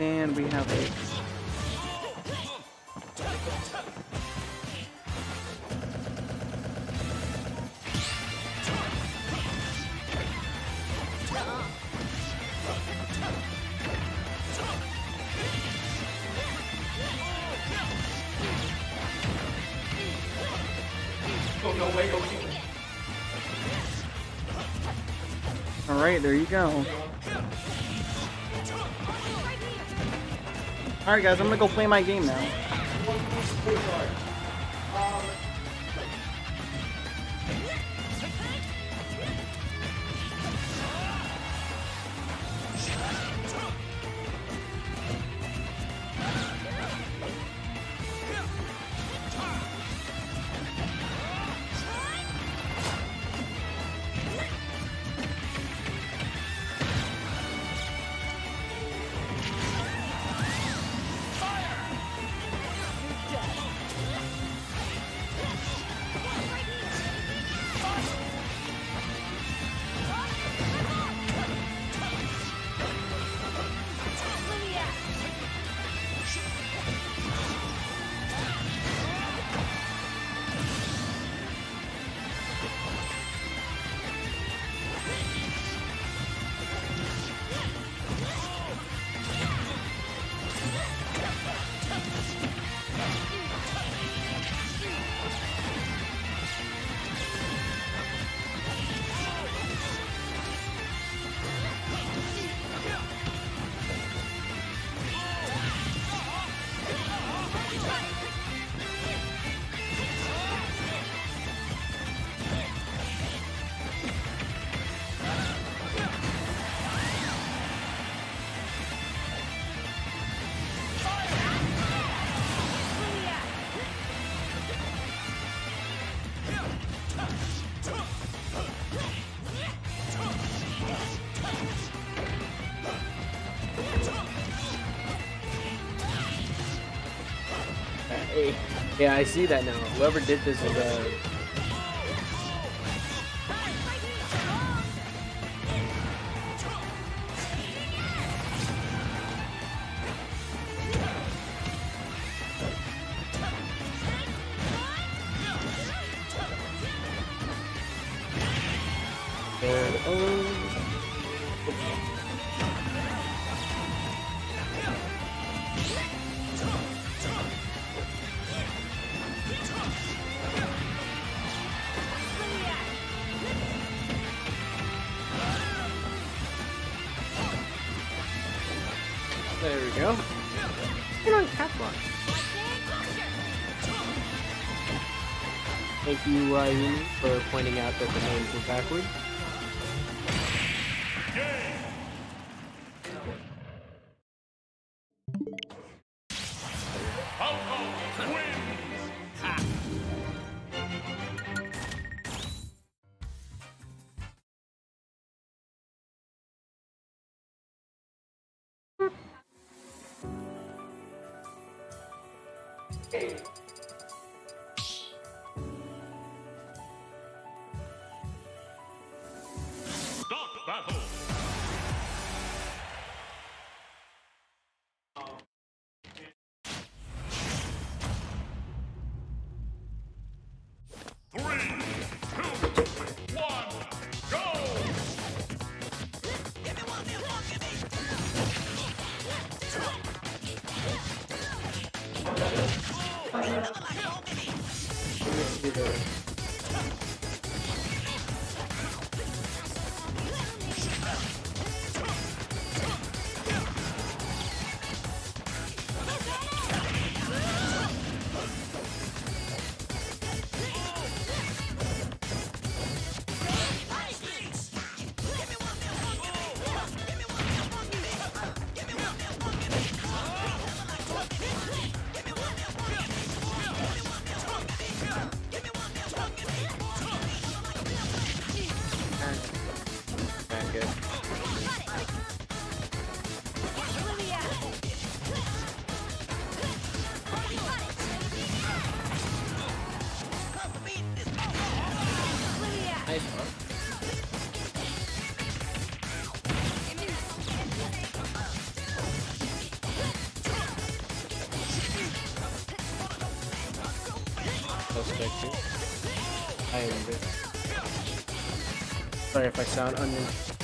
And we have a All right, there you go. All right, guys, I'm gonna go play my game now. Yeah, I see that now. Whoever did this is uh, There we go. Get on catwalk. Thank you, Ryan, for pointing out that the names were backwards. Stop good. nice one. Sorry if I sound onion.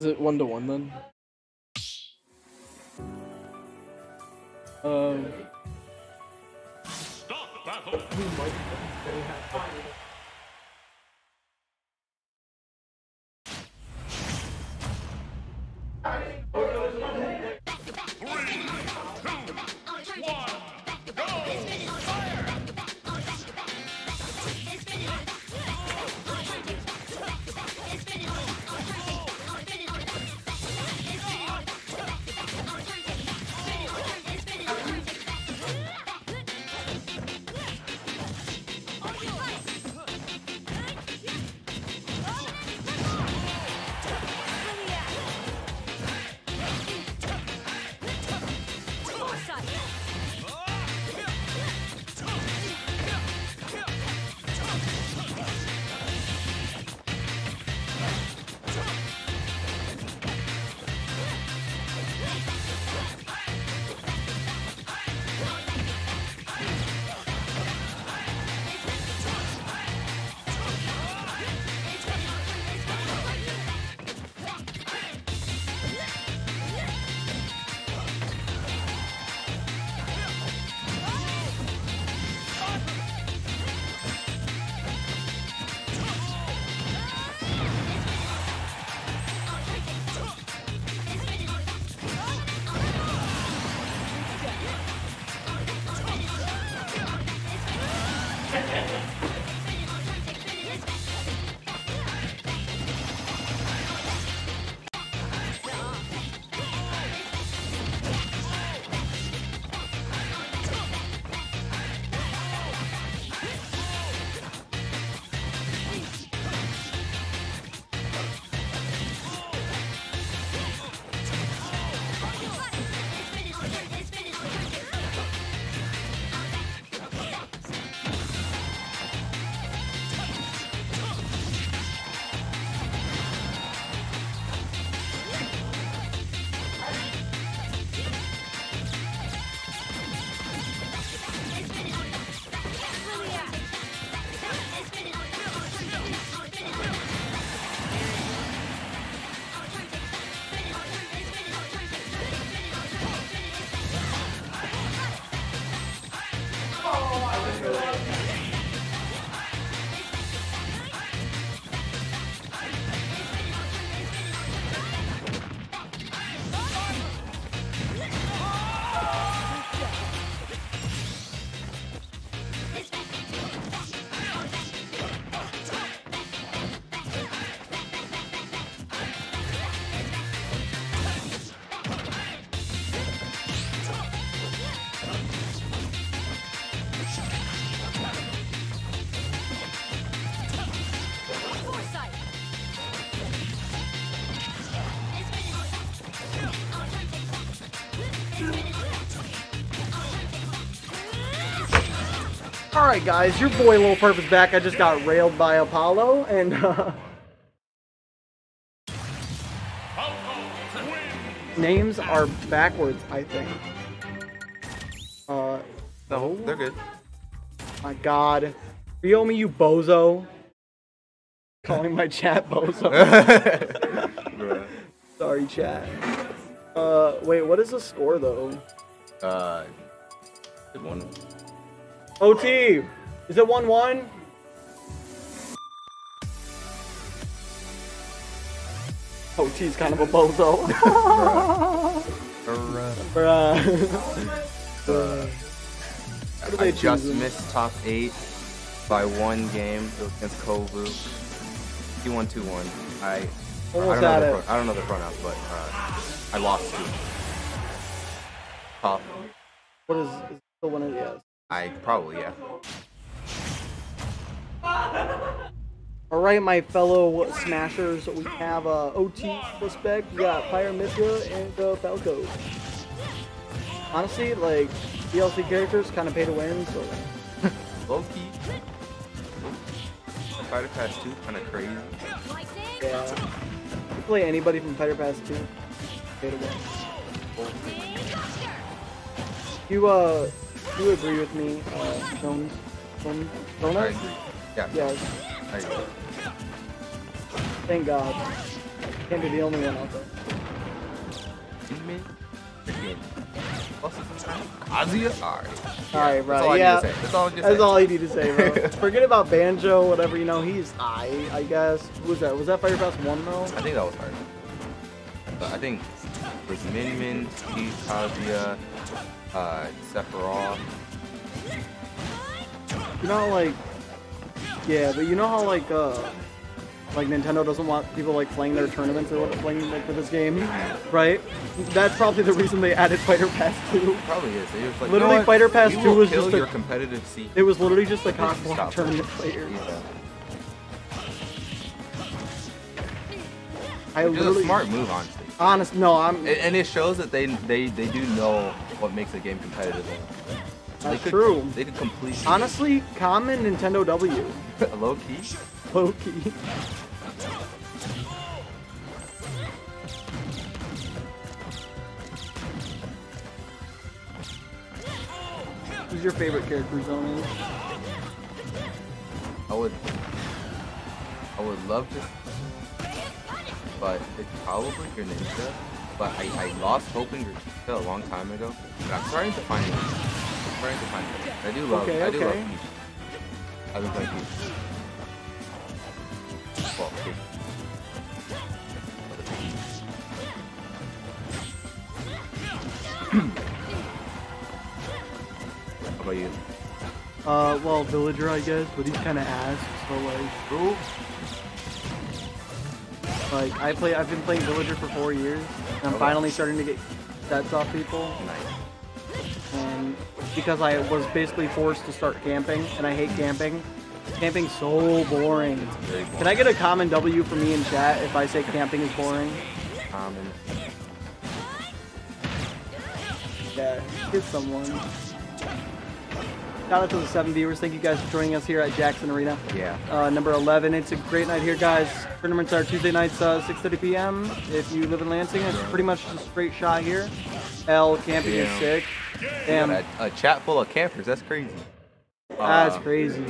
Is it one to one then? Um, Stop battle! Alright guys, your boy Lil Purp is back. I just got railed by Apollo and uh, names are backwards, I think. Uh No, they're good. my god. Feel me, you bozo. Calling my chat bozo. Sorry, chat. Uh, wait, what is the score though? uh, good one. OT! Is it 1 1? OT's kind of a bozo. Bruh. Uh, I they just choosing? missed top eight by one game against Kovu. T1 2 1. I, I, Almost don't know the pro- I don't know the pronouns, but uh, I lost two. Top. What is, is the one? Yes. I probably, yeah. All right, my fellow smashers, we have uh, OT Suspect. We got Pyra Mythra and uh, Falco. Honestly, like DLC characters kind of pay to win, so Low key. Fighter Pass 2, kind of crazy. yeah. You play anybody from Fighter Pass 2, pay to win. You uh, you agree with me, uh, Jones? Jones? Jonas? agree. Yeah, Yes. I agree. Thank God. Can't be the only one out there. Teammate? Freaking. What's his name? Kazuya? Alright. Alright, That's all bro. I Yeah. need to say. That's all I That's all you need to say, bro. Forget about Banjo, whatever, you know, he's I, I guess. Who was that? Was that Fighter Pass 1 though? I think that was hard. But I think it was Min Min, Steve, Kazuya, uh, Sephiroth. You know, how, like, yeah, but you know how, like, uh, like Nintendo doesn't want people like playing their tournaments or playing like for this game, right? That's probably the reason they added Fighter Pass 2. Probably is. It was like, Literally, you know? Fighter Pass You 2 will was just a- competitive scene. It was literally just a They should cock block tournament it. player. Yeah. I Which is a smart move, honestly. Honest, no, I'm. And, and it shows that they they they do know what makes a game competitive. they That's could, true. They could complete. Honestly, common Nintendo W. low key. Low key. Who's your favorite character, Zoni? I would. I would love to. But it's probably Greninja. But I, I lost hope in Greninja a long time ago. But I'm starting to find it. I'm starting to find it. I do love. Okay, I do love okay. Peach. I've been playing Peach. Well, Peach. How about you? Uh, well, villager, I guess, but he's kind of ass. So like, Who? Like I play. I've been playing villager for four years, and I'm Okay. finally starting to get stats off people. Nice. And because I was basically forced to start camping, and I hate camping. Camping's so boring. Boring. Can I get a common W for me in chat if I say camping is boring? common? Yeah, get someone. Shout out to the seven viewers. Thank you guys for joining us here at Jackson Arena. Yeah. Uh, number 11. It's a great night here, guys. Tournaments are Tuesday nights, uh, 6:30 p.m. If you live in Lansing, it's pretty much just a straight shot here. L camping is sick. Damn, A, a chat full of campers. That's crazy. that's Uh, crazy.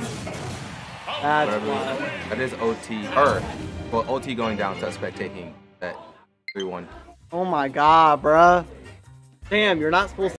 That's wild. That is OT. Or, well, OT going down to spectating at 3 1. Oh my god, bruh. Damn, you're not supposed